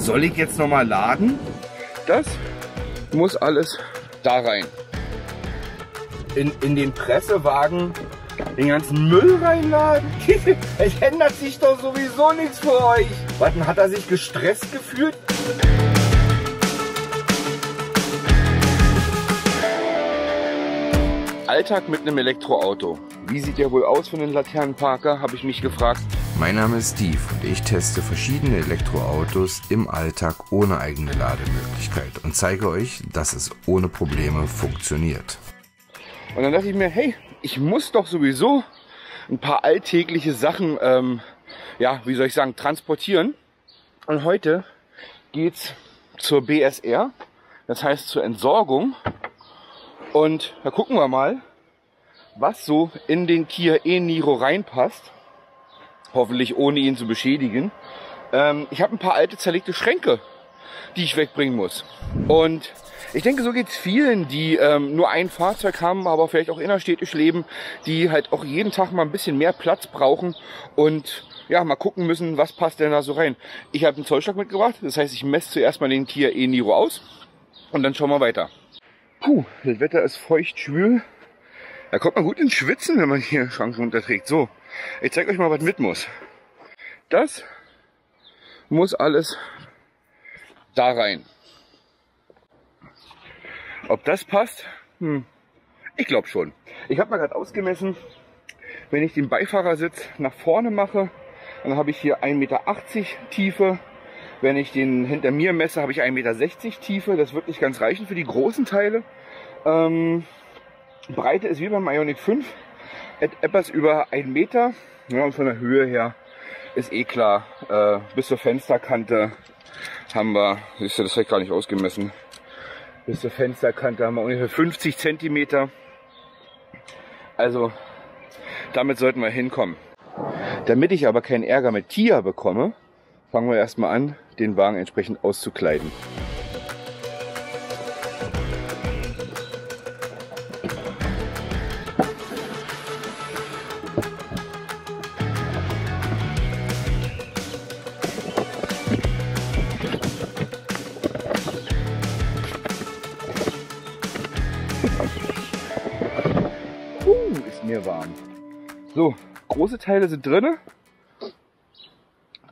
soll ich jetzt nochmal laden? Das muss alles da rein. In, in den Pressewagen den ganzen Müll reinladen. es ändert sich doch sowieso nichts für euch. Warten, hat er sich gestresst gefühlt? Alltag mit einem Elektroauto. Wie sieht der wohl aus für einen Laternenparker, habe ich mich gefragt. Mein Name ist Steve und ich teste verschiedene Elektroautos im Alltag ohne eigene Lademöglichkeit und zeige euch, dass es ohne Probleme funktioniert. Und dann dachte ich mir, hey, ich muss doch sowieso ein paar alltägliche Sachen, ähm, ja, wie soll ich sagen, transportieren. Und heute geht's zur BSR, das heißt zur Entsorgung. Und da gucken wir mal, was so in den Kia e-Niro reinpasst. Hoffentlich ohne ihn zu beschädigen. Ähm, ich habe ein paar alte zerlegte Schränke, die ich wegbringen muss. Und ich denke, so geht's vielen, die ähm, nur ein Fahrzeug haben, aber vielleicht auch innerstädtisch leben, die halt auch jeden Tag mal ein bisschen mehr Platz brauchen und ja, mal gucken müssen, was passt denn da so rein. Ich habe einen Zollstock mitgebracht, das heißt, ich messe zuerst mal den Kia e-Niro aus und dann schauen wir weiter. Puh, das Wetter ist feucht, schwül. Da kommt man gut ins Schwitzen, wenn man hier Schrank runterträgt. So, ich zeige euch mal, was mit muss. Das muss alles da rein. Ob das passt? Hm. Ich glaube schon. Ich habe mal gerade ausgemessen, wenn ich den Beifahrersitz nach vorne mache, dann habe ich hier 1,80 Meter Tiefe. Wenn ich den hinter mir messe, habe ich 1,60 Meter Tiefe. Das wird nicht ganz reichen für die großen Teile. Ähm, Breite ist wie beim Ionic 5 etwas über 1 Meter. Ja, und von der Höhe her ist eh klar. Äh, bis zur Fensterkante haben wir, siehst du, das habe ich gar nicht ausgemessen, bis zur Fensterkante haben wir ungefähr 50 Zentimeter. Also damit sollten wir hinkommen. Damit ich aber keinen Ärger mit Kia bekomme, fangen wir erstmal an, den Wagen entsprechend auszukleiden. Mir warm. So, große Teile sind drin.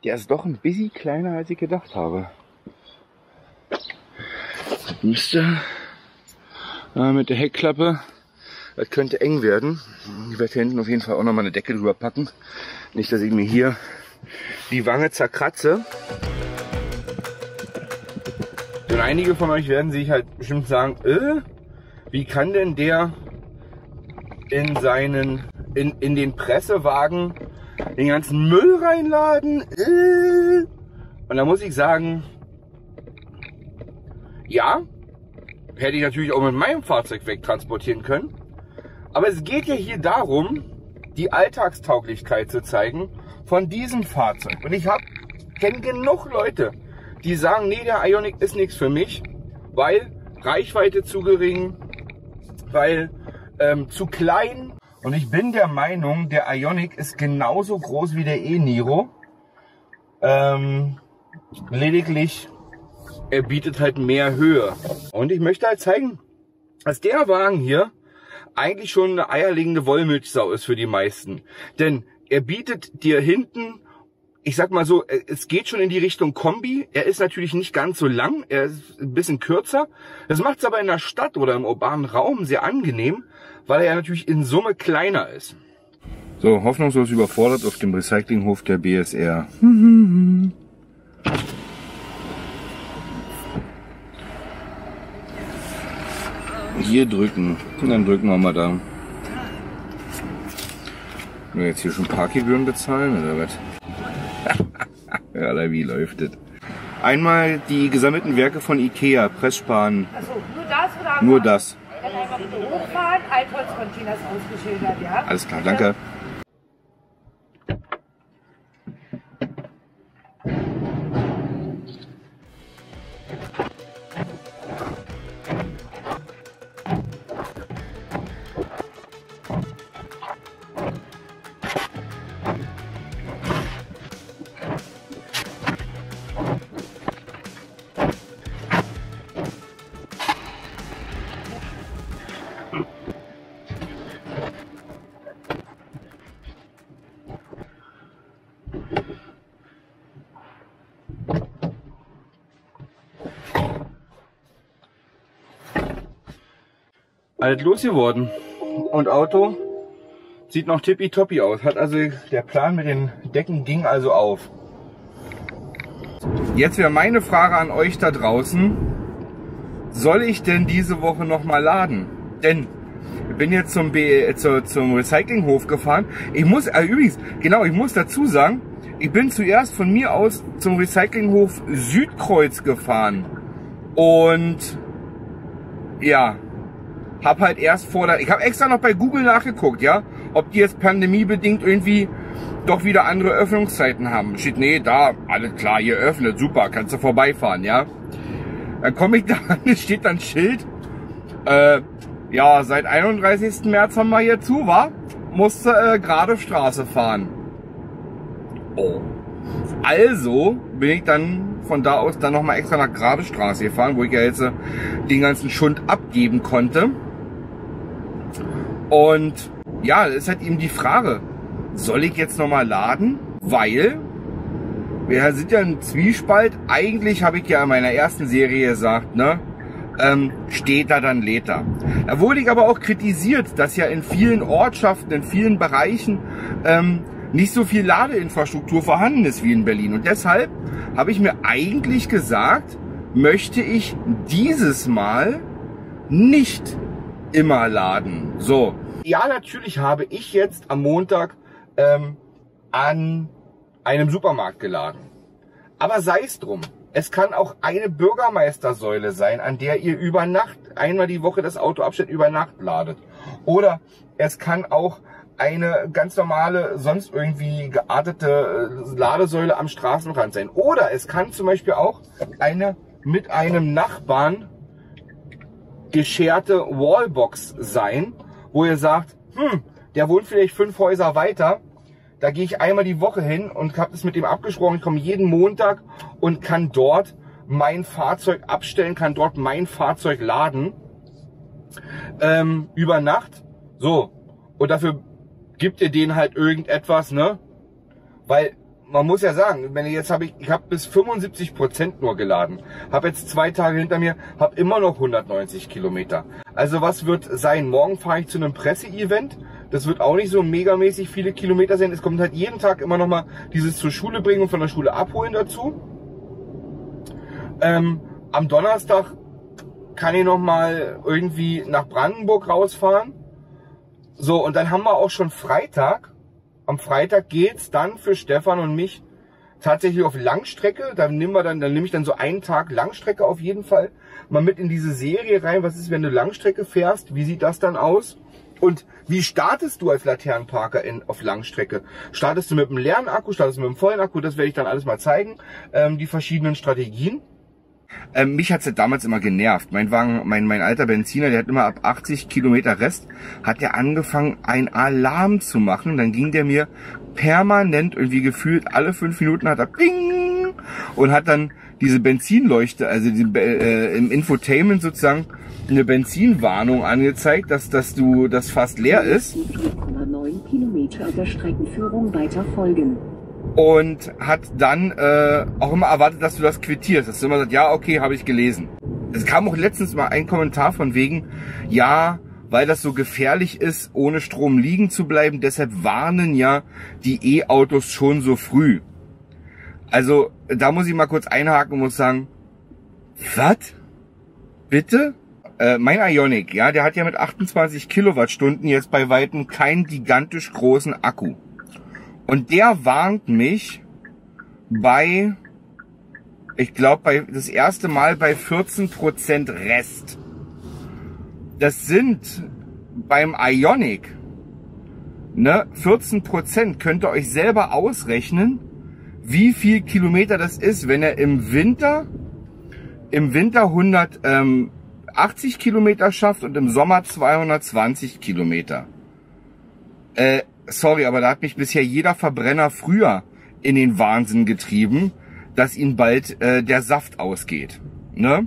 Der ist doch ein bisschen kleiner, als ich gedacht habe. Müsste äh, mit der Heckklappe. Das könnte eng werden. Ich werde hier hinten auf jeden Fall auch noch mal eine Decke drüber packen. Nicht, dass ich mir hier die Wange zerkratze. Und einige von euch werden sich halt bestimmt sagen, äh, wie kann denn der in seinen, in, in den Pressewagen den ganzen Müll reinladen. Äh. Und da muss ich sagen, ja, hätte ich natürlich auch mit meinem Fahrzeug wegtransportieren können. Aber es geht ja hier darum, die Alltagstauglichkeit zu zeigen von diesem Fahrzeug. Und ich habe kenne genug Leute, die sagen, nee, der Ionic ist nichts für mich, weil Reichweite zu gering, weil ähm, zu klein. Und ich bin der Meinung, der Ionic ist genauso groß wie der e-Niro. Ähm, lediglich, er bietet halt mehr Höhe. Und ich möchte halt zeigen, dass der Wagen hier eigentlich schon eine eierlegende Wollmilchsau ist für die meisten. Denn er bietet dir hinten ich sag mal so, es geht schon in die Richtung Kombi. Er ist natürlich nicht ganz so lang, er ist ein bisschen kürzer. Das macht es aber in der Stadt oder im urbanen Raum sehr angenehm, weil er ja natürlich in Summe kleiner ist. So, hoffnungslos überfordert auf dem Recyclinghof der BSR. Hier drücken. Und dann drücken wir mal da. Wir jetzt hier schon Parkgebühren bezahlen oder was? ja, wie läuft das? Einmal die gesammelten Werke von Ikea, Pressspan. Also nur das oder Nur das. Alkoholcontainers ausgeschildert, ja? Alles klar, danke. Mm-hmm. Alles losgeworden. Und Auto sieht noch tippitoppi aus. Hat also der Plan mit den Decken ging also auf. Jetzt wäre meine Frage an euch da draußen. Soll ich denn diese Woche noch mal laden? Denn ich bin jetzt zum, B, zu, zum Recyclinghof gefahren. Ich muss, äh, übrigens, genau, ich muss dazu sagen, ich bin zuerst von mir aus zum Recyclinghof Südkreuz gefahren. Und ja, hab halt erst vor der, ich habe extra noch bei Google nachgeguckt, ja, ob die jetzt pandemiebedingt irgendwie doch wieder andere Öffnungszeiten haben. Steht, nee, da, alles klar, hier öffnet, super, kannst du vorbeifahren, ja. Dann komme ich da an, steht dann Schild, äh, ja, seit 31. März haben wir hier zu, war, musste äh, gerade Straße fahren. Oh. Also bin ich dann von da aus dann nochmal extra nach Gerade Straße gefahren, wo ich ja jetzt äh, den ganzen Schund abgeben konnte. Und ja, es halt eben die Frage, soll ich jetzt nochmal laden? Weil wir sind ja im Zwiespalt. Eigentlich habe ich ja in meiner ersten Serie gesagt, ne? Ähm, steht da, dann lädt er. Da wurde ich aber auch kritisiert, dass ja in vielen Ortschaften, in vielen Bereichen ähm, nicht so viel Ladeinfrastruktur vorhanden ist wie in Berlin. Und deshalb habe ich mir eigentlich gesagt, möchte ich dieses Mal nicht immer laden. So. Ja, natürlich habe ich jetzt am Montag ähm, an einem Supermarkt geladen. Aber sei es drum. Es kann auch eine Bürgermeistersäule sein, an der ihr über Nacht, einmal die Woche das Auto abstellt, über Nacht ladet. Oder es kann auch eine ganz normale, sonst irgendwie geartete äh, Ladesäule am Straßenrand sein. Oder es kann zum Beispiel auch eine mit einem Nachbarn gescherte Wallbox sein, wo ihr sagt, hm, der wohnt vielleicht fünf Häuser weiter, da gehe ich einmal die Woche hin und habe das mit dem abgesprochen. Ich komme jeden Montag und kann dort mein Fahrzeug abstellen, kann dort mein Fahrzeug laden ähm, über Nacht. So und dafür gibt ihr denen halt irgendetwas, ne? Weil man muss ja sagen, wenn ich jetzt habe ich, ich habe bis 75 Prozent nur geladen, habe jetzt zwei Tage hinter mir, habe immer noch 190 Kilometer. Also was wird sein? Morgen fahre ich zu einem Presseevent. Das wird auch nicht so megamäßig viele Kilometer sein. Es kommt halt jeden Tag immer noch mal dieses zur Schule bringen und von der Schule abholen dazu. Ähm, am Donnerstag kann ich noch mal irgendwie nach Brandenburg rausfahren. So und dann haben wir auch schon Freitag am Freitag geht's dann für Stefan und mich tatsächlich auf Langstrecke. Da nehmen wir dann, dann nehme ich dann so einen Tag Langstrecke auf jeden Fall mal mit in diese Serie rein. Was ist, wenn du Langstrecke fährst? Wie sieht das dann aus? Und wie startest du als Laternenparker in, auf Langstrecke? Startest du mit einem leeren Akku, startest du mit einem vollen Akku? Das werde ich dann alles mal zeigen. Ähm, die verschiedenen Strategien. Ähm, mich hat's ja damals immer genervt. Mein Wagen, mein, mein alter Benziner, der hat immer ab 80 Kilometer Rest, hat der angefangen, ein Alarm zu machen. Dann ging der mir permanent irgendwie gefühlt alle fünf Minuten hat er Ping und hat dann diese Benzinleuchte, also die, äh, im Infotainment sozusagen eine Benzinwarnung angezeigt, dass, dass du das fast leer ist. 4,9 Kilometer der Streckenführung weiter folgen und hat dann äh, auch immer erwartet, dass du das quittierst. Dass du immer sagst, ja, okay, habe ich gelesen. Es kam auch letztens mal ein Kommentar von wegen, ja, weil das so gefährlich ist, ohne Strom liegen zu bleiben, deshalb warnen ja die E-Autos schon so früh. Also, da muss ich mal kurz einhaken und muss sagen, was? Bitte? Äh, mein Ionic, ja, der hat ja mit 28 Kilowattstunden jetzt bei Weitem keinen gigantisch großen Akku. Und der warnt mich bei, ich glaube, bei das erste Mal bei 14% Rest. Das sind beim Ionic, ne, 14% könnt ihr euch selber ausrechnen, wie viel Kilometer das ist, wenn er im Winter, im Winter 180 Kilometer schafft und im Sommer 220 Kilometer. Äh, sorry, aber da hat mich bisher jeder Verbrenner früher in den Wahnsinn getrieben, dass ihnen bald äh, der Saft ausgeht. Ne?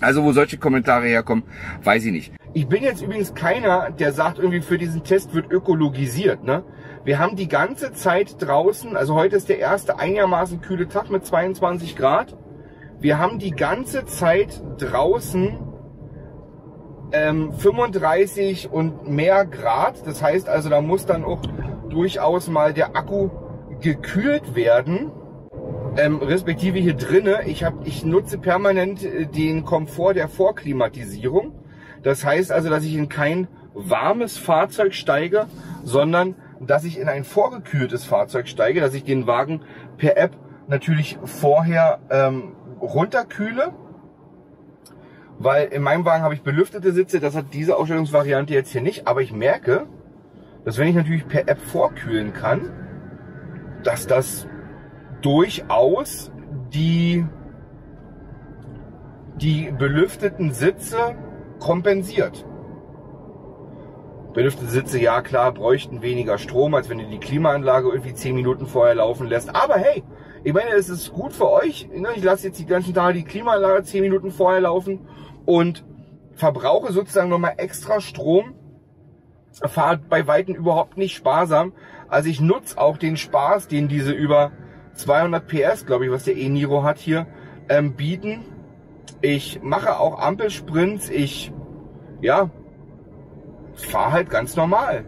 Also wo solche Kommentare herkommen, weiß ich nicht. Ich bin jetzt übrigens keiner, der sagt, irgendwie für diesen Test wird ökologisiert. Ne? Wir haben die ganze Zeit draußen, also heute ist der erste einigermaßen kühle Tag mit 22 Grad. Wir haben die ganze Zeit draußen ähm, 35 und mehr Grad. Das heißt also, da muss dann auch durchaus mal der Akku gekühlt werden. Ähm, respektive hier drinne, ich, hab, ich nutze permanent äh, den Komfort der Vorklimatisierung. Das heißt also, dass ich in kein warmes Fahrzeug steige, sondern dass ich in ein vorgekühltes Fahrzeug steige, dass ich den Wagen per App natürlich vorher ähm, runterkühle. Weil in meinem Wagen habe ich belüftete Sitze, das hat diese Ausstellungsvariante jetzt hier nicht, aber ich merke, dass wenn ich natürlich per App vorkühlen kann, dass das durchaus die, die belüfteten Sitze kompensiert. Belüftete Sitze, ja klar, bräuchten weniger Strom, als wenn du die Klimaanlage irgendwie 10 Minuten vorher laufen lässt. Aber hey, ich meine, es ist gut für euch. Ne? Ich lasse jetzt die ganzen Tage die Klimaanlage 10 Minuten vorher laufen und verbrauche sozusagen nochmal extra Strom. Fahre bei Weitem überhaupt nicht sparsam. Also ich nutze auch den Spaß, den diese über 200 PS, glaube ich, was der E-Niro hat hier, ähm, bieten. Ich mache auch Ampelsprints. Ich, ja, fahre halt ganz normal.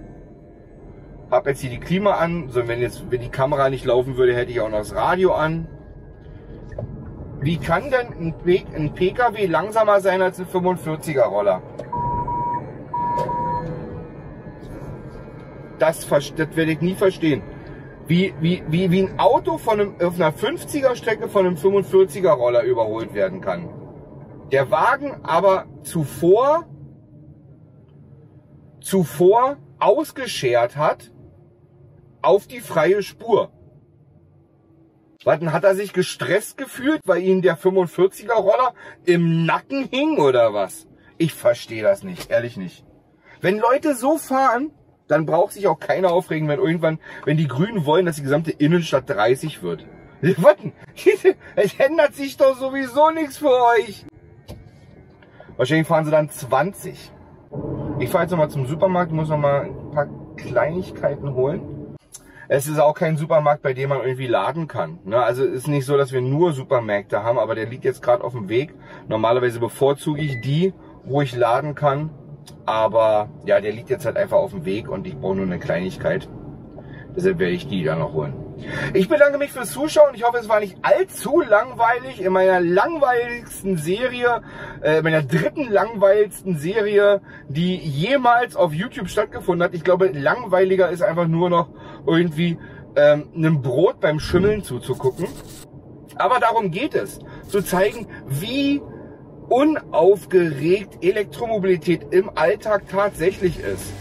Hab jetzt hier die Klima an. So, wenn jetzt, wenn die Kamera nicht laufen würde, hätte ich auch noch das Radio an. Wie kann denn ein, PKW langsamer sein als ein 45er Roller? Das, das werde ich nie verstehen. Wie, wie, wie, wie ein Auto von einem, auf einer 50er Strecke von einem 45er Roller überholt werden kann. Der Wagen aber zuvor zuvor ausgeschert hat auf die freie Spur. Dann hat er sich gestresst gefühlt, weil ihm der 45er Roller im Nacken hing oder was? Ich verstehe das nicht, ehrlich nicht. Wenn Leute so fahren, dann braucht sich auch keiner aufregen, wenn irgendwann, wenn die Grünen wollen, dass die gesamte Innenstadt 30 wird. Was? Es ändert sich doch sowieso nichts für euch. Wahrscheinlich fahren sie dann 20. Ich fahre jetzt nochmal zum Supermarkt, muss nochmal ein paar Kleinigkeiten holen. Es ist auch kein Supermarkt, bei dem man irgendwie laden kann. Ne? Also ist nicht so, dass wir nur Supermärkte haben, aber der liegt jetzt gerade auf dem Weg. Normalerweise bevorzuge ich die, wo ich laden kann. Aber ja, der liegt jetzt halt einfach auf dem Weg und ich brauche nur eine Kleinigkeit. Deshalb werde ich die dann noch holen. Ich bedanke mich fürs Zuschauen. Ich hoffe, es war nicht allzu langweilig in meiner langweiligsten Serie, äh, meiner dritten langweiligsten Serie, die jemals auf YouTube stattgefunden hat. Ich glaube, langweiliger ist einfach nur noch irgendwie ähm, einem Brot beim Schimmeln zuzugucken. Aber darum geht es, zu zeigen, wie unaufgeregt Elektromobilität im Alltag tatsächlich ist.